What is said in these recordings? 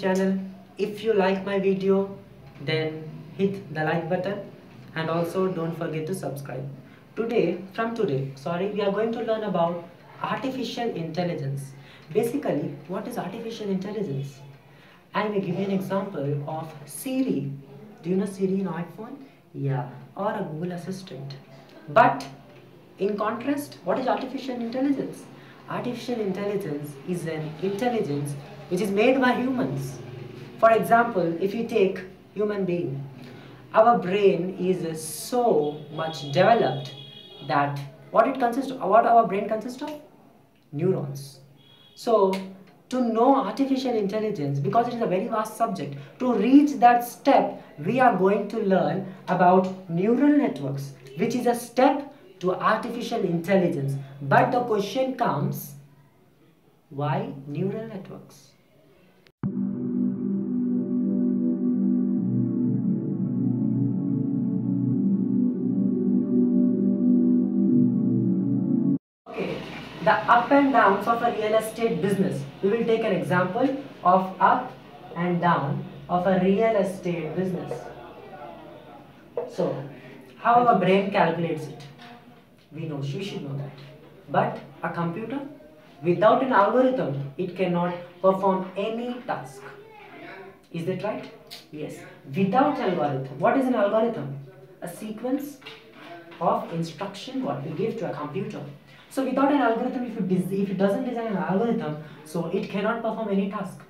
channel. If you like my video, then hit the like button and also don't forget to subscribe. Today, from today, sorry, we are going to learn about artificial intelligence. Basically, what is artificial intelligence? I will give you an example of Siri. Do you know Siri in iPhone? Yeah, or a Google Assistant. But in contrast, what is artificial intelligence? Artificial intelligence is an intelligence which is made by humans. For example, if you take human being, our brain is so much developed that what it consists of, what our brain consists of? Neurons. So to know artificial intelligence, because it is a very vast subject, to reach that step, we are going to learn about neural networks, which is a step to artificial intelligence. But the question comes, why neural networks? The up and downs of a real estate business. We will take an example of up and down of a real estate business. So, how our brain calculates it? We know, we should know that. But a computer, without an algorithm, it cannot perform any task. Is that right? Yes. Without algorithm, what is an algorithm? A sequence of instruction what we give to a computer. So without an algorithm, if it, if it doesn't design an algorithm, so it cannot perform any task.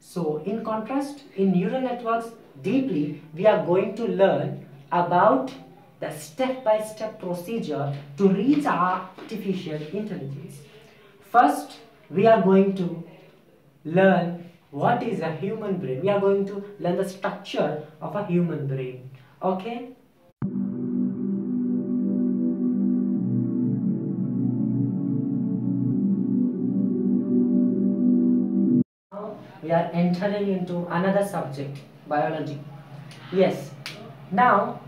So in contrast, in neural networks, deeply, we are going to learn about the step-by-step -step procedure to reach artificial intelligence. First, we are going to learn what is a human brain. We are going to learn the structure of a human brain. Okay? We are entering into another subject, biology. Yes. Now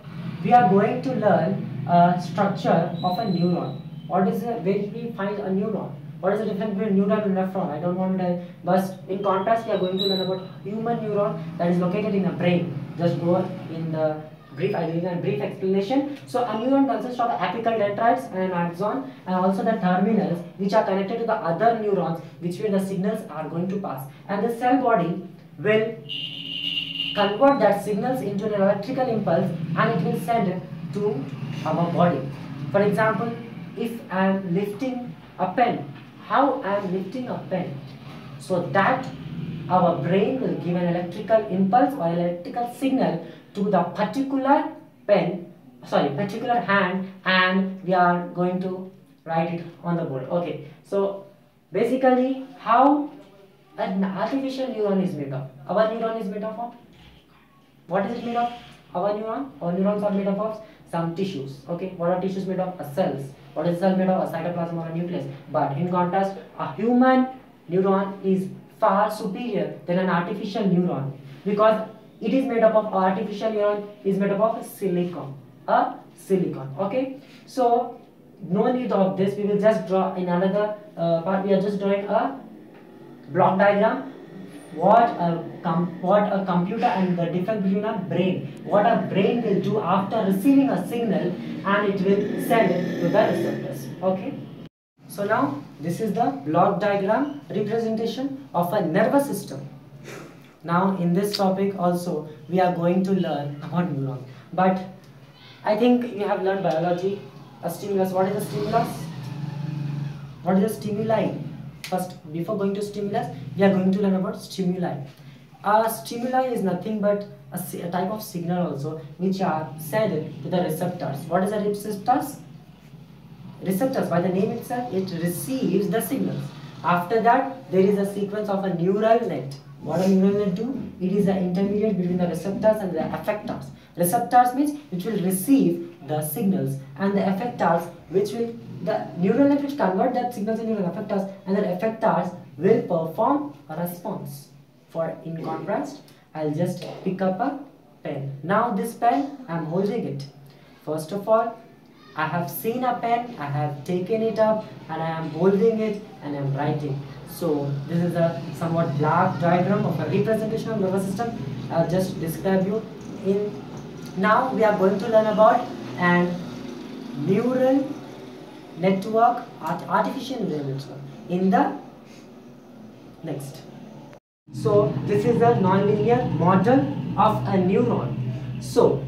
we are going to learn a structure of a neuron. What is it? Where we find a neuron? What is the difference between neuron and nephron? I don't want to but in contrast, we are going to learn about human neuron that is located in the brain. Just go in the brief, I will a brief explanation. So a neuron consists of apical dendrites and an axon and also the terminals which are connected to the other neurons which where the signals are going to pass. And the cell body will convert that signals into an electrical impulse and it will send it to our body. For example, if I am lifting a pen, how I am lifting a pen? So that our brain will give an electrical impulse or electrical signal to the particular pen, sorry, particular hand and we are going to write it on the board. Okay, so basically how an artificial neuron is made of. Our neuron is made up of what? Is it made of? Our neuron? Our neurons are made up of some tissues. Okay, what are tissues made of? A cells. What is cell made of? A cytoplasm or a nucleus. But in contrast, a human neuron is far superior than an artificial neuron because it is made up of artificial neuron is made up of silicon. A silicon. Okay, so no need of this. We will just draw in another uh, part. We are just drawing a block diagram what a what a computer and the difference between a brain what a brain will do after receiving a signal and it will send it to the receptors okay so now this is the block diagram representation of a nervous system now in this topic also we are going to learn about neuron but i think you have learned biology a stimulus what is a stimulus what is a stimuli First, before going to stimulus, we are going to learn about stimuli. A stimuli is nothing but a, a, type of signal also which are sent to the receptors. What is the receptors? Receptors, by the name itself, it receives the signals. After that, there is a sequence of a neural net. What a neural net do? It is the intermediate between the receptors and the effectors. Receptors means which will receive the signals and the effectors which will the neural net which convert that signals into effectors and the effectors will perform a response. For in contrast, I'll just pick up a pen. Now this pen, I'm holding it. First of all, I have seen a pen, I have taken it up and I am holding it and I am writing. So this is a somewhat block diagram of a representation of nervous system. I'll just describe you in. Now we are going to learn about an neural network, artificial neural network in the next. So this is a nonlinear model of a neuron. So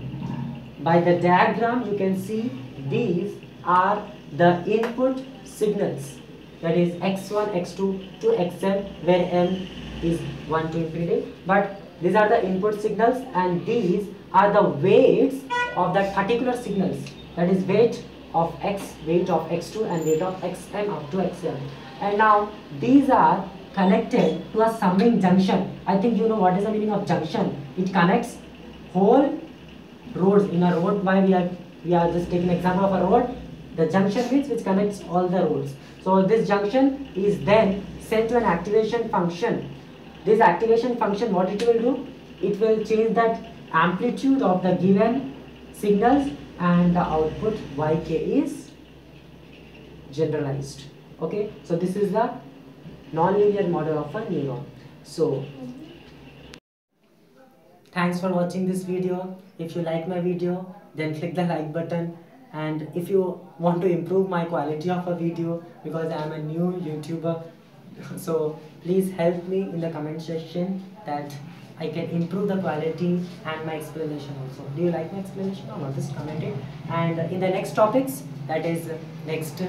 by the diagram you can see these are the input signals. That is x1, x2 to xn where m is 1 to infinity but these are the input signals and these are the weights of that particular signals. That is weight of x, weight of x2 and weight of xn up to xn and now these are connected to a summing junction. I think you know what is the meaning of junction. It connects whole roads. In a road why we are we are just taking an example of a road. The junction means which connects all the roads. So this junction is then sent to an activation function. This activation function what it will do? It will change that amplitude of the given signals and the output yk is generalized. Okay? So this is the non-linear model of a neuron. So mm-hmm. thanks for watching this video. If you like my video then click the like button and if you want to improve my quality of a video because I am a new YouTuber so please help me in the comment section that I can improve the quality and my explanation also. Do you like my explanation or not? Just comment it. And in the next topics, that is next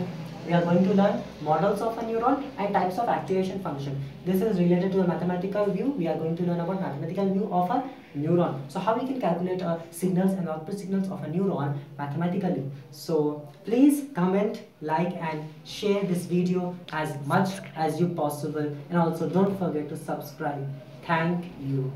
we are going to learn models of a neuron and types of activation function. This is related to the mathematical view. We are going to learn about mathematical view of a neuron. So how we can calculate uh, signals and output signals of a neuron mathematically. So please comment, like and share this video as much as you possible and also don't forget to subscribe. Thank you.